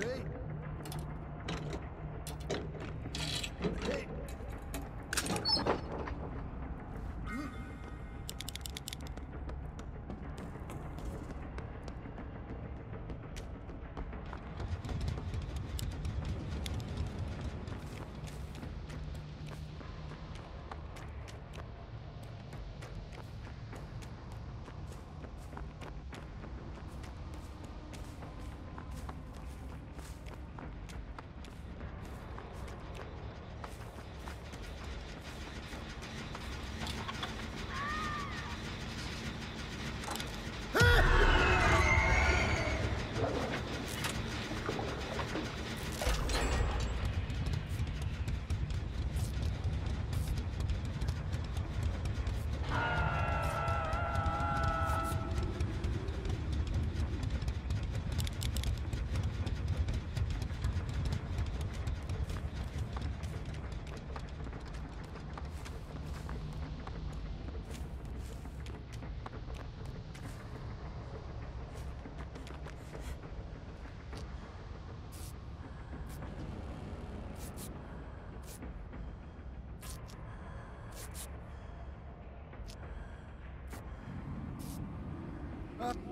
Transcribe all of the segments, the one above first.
Hey? Uh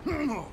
Mm.